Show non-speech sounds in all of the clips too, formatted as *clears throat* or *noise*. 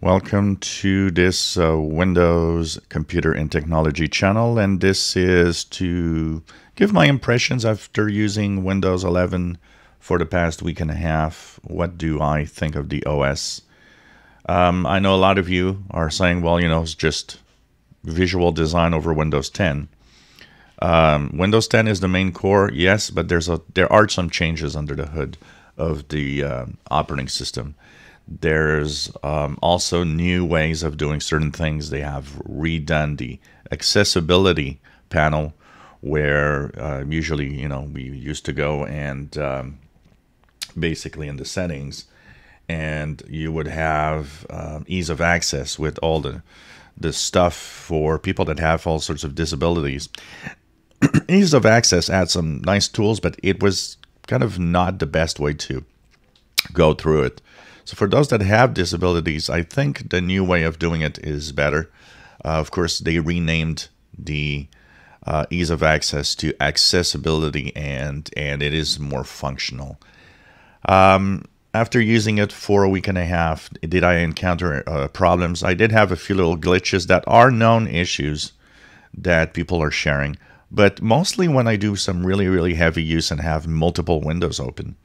Welcome to this uh, Windows Computer and Technology channel, and this is to give my impressions after using Windows 11 for the past week and a half. What do I think of the OS? Um, I know a lot of you are saying, well, you know, it's just visual design over Windows 10. Um, Windows 10 is the main core, yes, but there's a there are some changes under the hood of the uh, operating system. There's um, also new ways of doing certain things. They have redone the accessibility panel where uh, usually, you know, we used to go and um, basically in the settings and you would have um, ease of access with all the the stuff for people that have all sorts of disabilities. *clears throat* ease of access had some nice tools, but it was kind of not the best way to go through it. So for those that have disabilities, I think the new way of doing it is better. Uh, of course, they renamed the uh, ease of access to accessibility, and and it is more functional. Um, after using it for a week and a half, did I encounter uh, problems? I did have a few little glitches that are known issues that people are sharing, but mostly when I do some really really heavy use and have multiple windows open.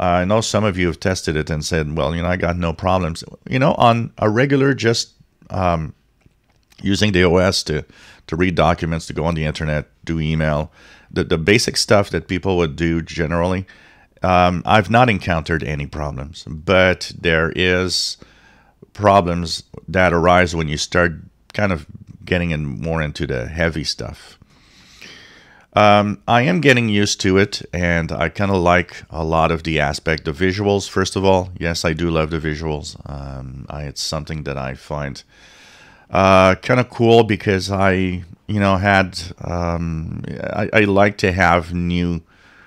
Uh, I know some of you have tested it and said, well, you know, I got no problems. You know, on a regular, just um, using the OS to, to read documents, to go on the internet, do email, the, the basic stuff that people would do generally, um, I've not encountered any problems. But there is problems that arise when you start kind of getting in more into the heavy stuff. Um, I am getting used to it, and I kind of like a lot of the aspect of visuals. First of all, yes, I do love the visuals. Um, I, it's something that I find uh, kind of cool because I, you know, had um, I, I like to have new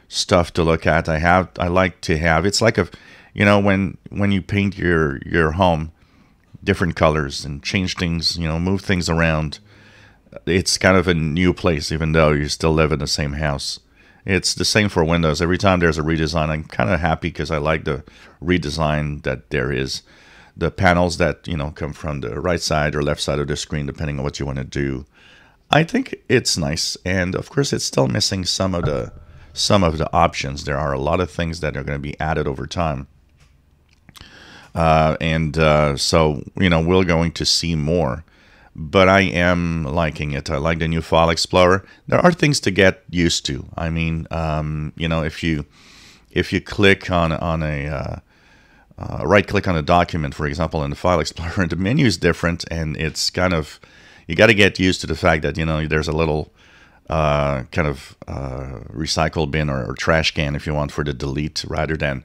stuff to look at. I have I like to have. It's like a, you know, when when you paint your your home, different colors and change things, you know, move things around it's kind of a new place, even though you still live in the same house. It's the same for Windows. Every time there's a redesign, I'm kind of happy because I like the redesign that there is. The panels that you know come from the right side or left side of the screen, depending on what you want to do. I think it's nice, and of course, it's still missing some of the some of the options. There are a lot of things that are going to be added over time. Uh, and uh, so, you know, we're going to see more but I am liking it. I like the new File Explorer. There are things to get used to. I mean, um, you know, if you if you click on on a uh, uh, right click on a document, for example, in the File Explorer, *laughs* the menu is different, and it's kind of you got to get used to the fact that you know there's a little uh, kind of uh, recycle bin or, or, trash can, if you want, for the delete, rather than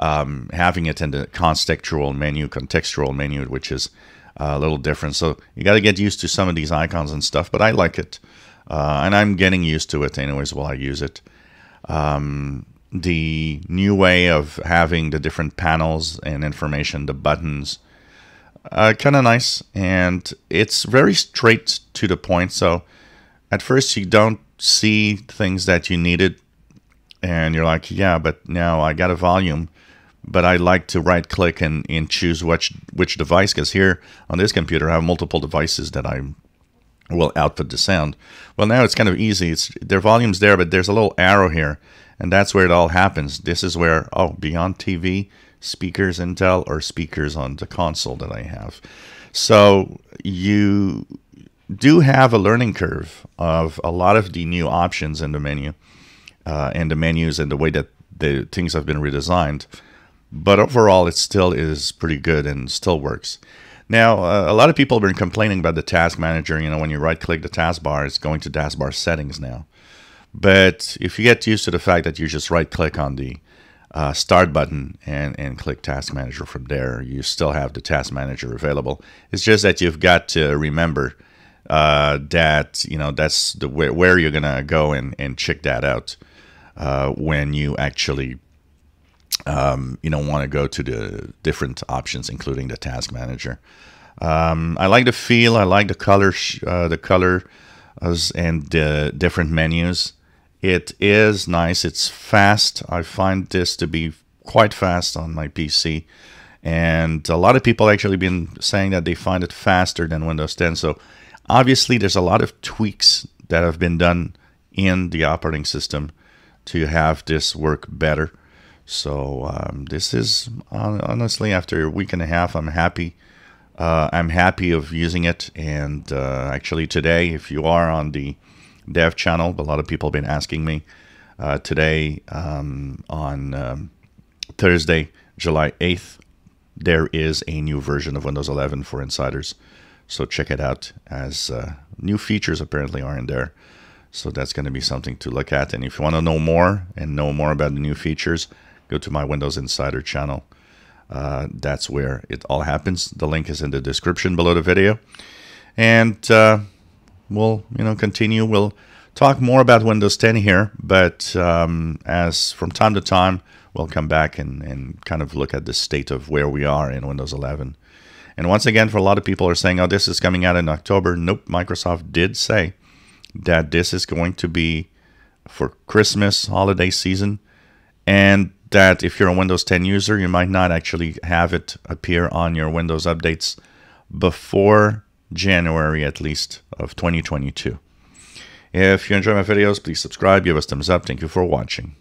um, having it in the contextual menu, contextual menu, which is a little different. So you got to get used to some of these icons and stuff, but I like it. Uh, and I'm getting used to it anyways while I use it. Um, the new way of having the different panels and information, the buttons, uh, kind of nice. And it's very straight to the point. So at first you don't see things that you needed. And you're like, yeah, but now I got a volume but I like to right click and, and choose which which device because here on this computer I have multiple devices that I will output the sound. Well now it's kind of easy. It's their volume's there but there's a little arrow here and that's where it all happens. This is where oh beyond TV speakers Intel or speakers on the console that I have. So you do have a learning curve of a lot of the new options in the menu uh, and the menus and the way that the things have been redesigned but overall it still is pretty good and still works. Now, uh, a lot of people have been complaining about the task manager. You know, when you right click the taskbar, it's going to taskbar settings now. But if you get used to the fact that you just right click on the uh, start button and, and click task manager from there, you still have the task manager available. It's just that you've got to remember uh, that, you know, that's the where, where you're to go and, and check that out uh, when you actually um, you don't want to go to the different options, including the task manager. Um, I like the feel. I like the color, uh, the color, and the different menus. It is nice. It's fast. I find this to be quite fast on my PC, And a lot of people actually been saying that they find it faster than Windows 10. So obviously, there's a lot of tweaks that have been done in the operating system to have this work better. So um, this is honestly after a week and a half, I'm happy. Uh, I'm happy of using it. And uh, actually today, if you are on the dev channel, a lot of people have been asking me uh, today um, on um, Thursday, July 8th, there is a new version of Windows 11 for insiders. So check it out as uh, new features apparently are in there. So that's going to be something to look at. And if you want to know more and know more about the new features, go to my Windows Insider channel. Uh, that's where it all happens. The link is in the description below the video. And uh, we'll, you know, continue. We'll talk more about Windows 10 here, but um, as from time to time, we'll come back and, and kind of look at the state of where we are in Windows 11. And once again, for a lot of people are saying, oh, this is coming out in October. Nope, Microsoft did say that this is going to be for Christmas holiday season. And that if you're a Windows 10 user, you might not actually have it appear on your Windows updates before January at least of 2022. If you enjoy my videos, please subscribe, give us thumbs up. Thank you for watching.